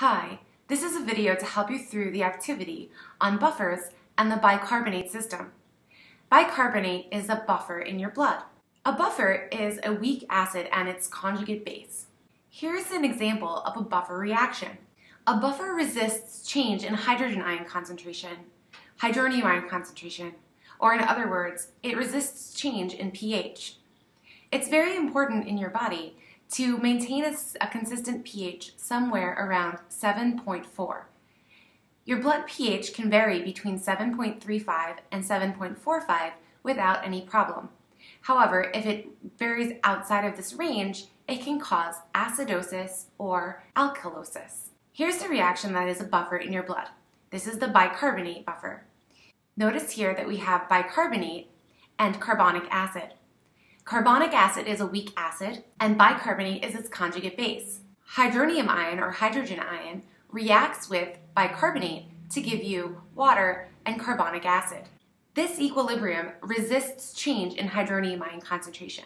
Hi, this is a video to help you through the activity on buffers and the bicarbonate system. Bicarbonate is a buffer in your blood. A buffer is a weak acid and its conjugate base. Here's an example of a buffer reaction. A buffer resists change in hydrogen ion concentration, hydronium ion concentration, or in other words, it resists change in pH. It's very important in your body to maintain a, a consistent pH somewhere around 7.4. Your blood pH can vary between 7.35 and 7.45 without any problem. However, if it varies outside of this range, it can cause acidosis or alkalosis. Here's the reaction that is a buffer in your blood. This is the bicarbonate buffer. Notice here that we have bicarbonate and carbonic acid. Carbonic acid is a weak acid, and bicarbonate is its conjugate base. Hydronium ion or hydrogen ion reacts with bicarbonate to give you water and carbonic acid. This equilibrium resists change in hydronium ion concentration.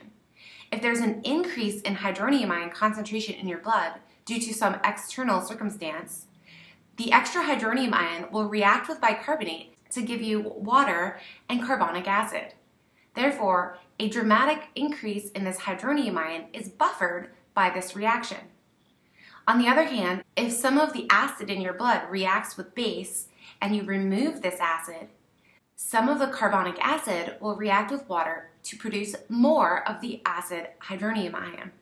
If there's an increase in hydronium ion concentration in your blood due to some external circumstance, the extra hydronium ion will react with bicarbonate to give you water and carbonic acid. Therefore, a dramatic increase in this hydronium ion is buffered by this reaction. On the other hand, if some of the acid in your blood reacts with base and you remove this acid, some of the carbonic acid will react with water to produce more of the acid hydronium ion.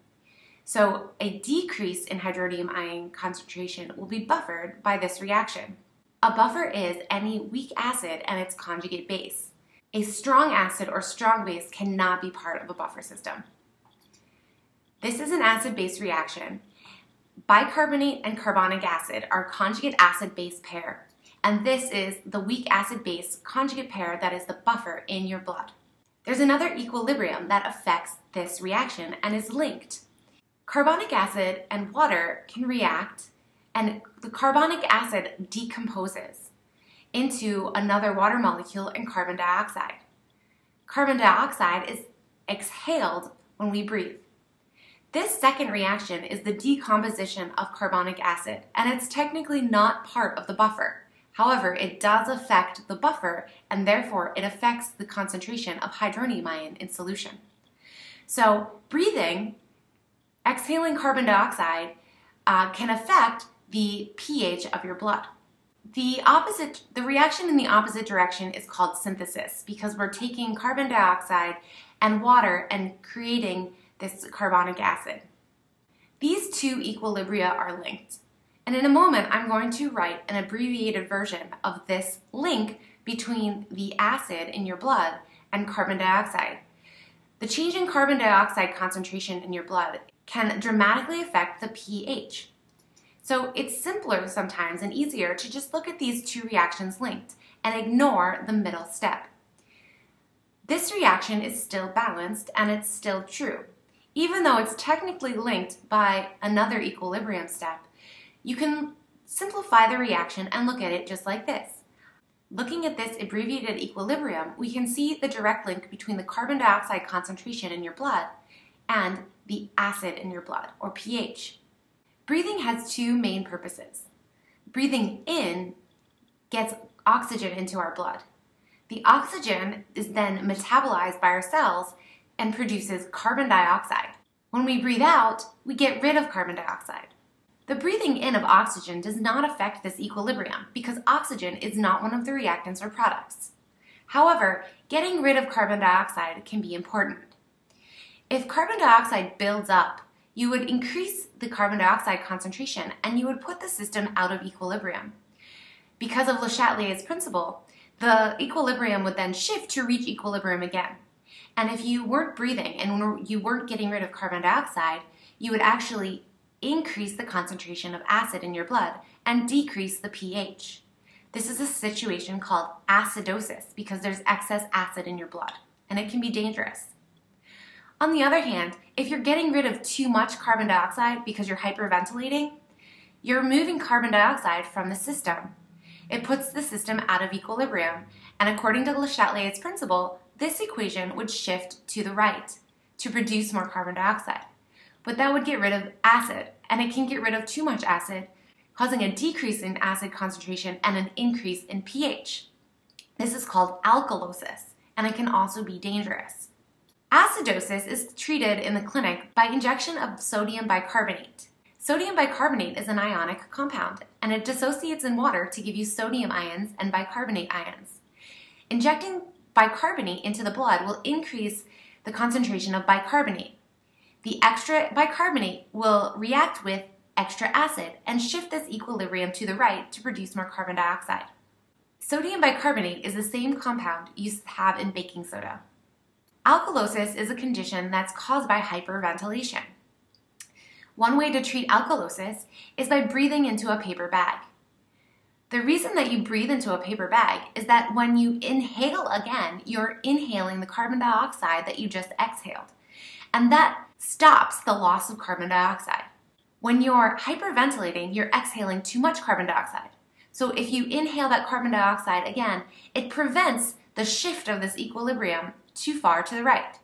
So a decrease in hydronium ion concentration will be buffered by this reaction. A buffer is any weak acid and its conjugate base. A strong acid or strong base cannot be part of a buffer system. This is an acid-base reaction. Bicarbonate and carbonic acid are conjugate acid-base pair, and this is the weak acid-base conjugate pair that is the buffer in your blood. There's another equilibrium that affects this reaction and is linked. Carbonic acid and water can react, and the carbonic acid decomposes into another water molecule and carbon dioxide. Carbon dioxide is exhaled when we breathe. This second reaction is the decomposition of carbonic acid, and it's technically not part of the buffer. However, it does affect the buffer, and therefore it affects the concentration of hydronium ion in solution. So breathing, exhaling carbon dioxide, uh, can affect the pH of your blood. The opposite, the reaction in the opposite direction is called synthesis because we're taking carbon dioxide and water and creating this carbonic acid. These two equilibria are linked. And in a moment, I'm going to write an abbreviated version of this link between the acid in your blood and carbon dioxide. The change in carbon dioxide concentration in your blood can dramatically affect the pH. So it's simpler sometimes and easier to just look at these two reactions linked and ignore the middle step. This reaction is still balanced and it's still true. Even though it's technically linked by another equilibrium step, you can simplify the reaction and look at it just like this. Looking at this abbreviated equilibrium, we can see the direct link between the carbon dioxide concentration in your blood and the acid in your blood, or pH. Breathing has two main purposes. Breathing in gets oxygen into our blood. The oxygen is then metabolized by our cells and produces carbon dioxide. When we breathe out, we get rid of carbon dioxide. The breathing in of oxygen does not affect this equilibrium because oxygen is not one of the reactants or products. However, getting rid of carbon dioxide can be important. If carbon dioxide builds up you would increase the carbon dioxide concentration and you would put the system out of equilibrium. Because of Le Chatelier's principle, the equilibrium would then shift to reach equilibrium again. And if you weren't breathing and you weren't getting rid of carbon dioxide, you would actually increase the concentration of acid in your blood and decrease the pH. This is a situation called acidosis because there's excess acid in your blood, and it can be dangerous. On the other hand, if you're getting rid of too much carbon dioxide because you're hyperventilating, you're removing carbon dioxide from the system. It puts the system out of equilibrium, and according to Le Chatelier's principle, this equation would shift to the right to produce more carbon dioxide. But that would get rid of acid, and it can get rid of too much acid causing a decrease in acid concentration and an increase in pH. This is called alkalosis, and it can also be dangerous. Acidosis is treated in the clinic by injection of sodium bicarbonate. Sodium bicarbonate is an ionic compound, and it dissociates in water to give you sodium ions and bicarbonate ions. Injecting bicarbonate into the blood will increase the concentration of bicarbonate. The extra bicarbonate will react with extra acid and shift this equilibrium to the right to produce more carbon dioxide. Sodium bicarbonate is the same compound you have in baking soda. Alkalosis is a condition that's caused by hyperventilation. One way to treat alkalosis is by breathing into a paper bag. The reason that you breathe into a paper bag is that when you inhale again, you're inhaling the carbon dioxide that you just exhaled. And that stops the loss of carbon dioxide. When you're hyperventilating, you're exhaling too much carbon dioxide. So if you inhale that carbon dioxide again, it prevents the shift of this equilibrium too far to the right.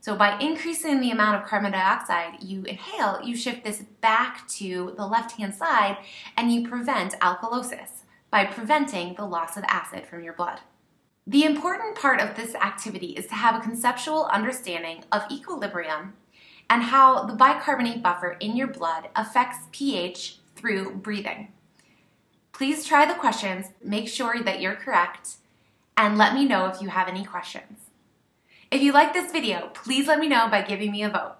So by increasing the amount of carbon dioxide you inhale, you shift this back to the left-hand side and you prevent alkalosis by preventing the loss of acid from your blood. The important part of this activity is to have a conceptual understanding of equilibrium and how the bicarbonate buffer in your blood affects pH through breathing. Please try the questions, make sure that you're correct, and let me know if you have any questions. If you like this video, please let me know by giving me a vote.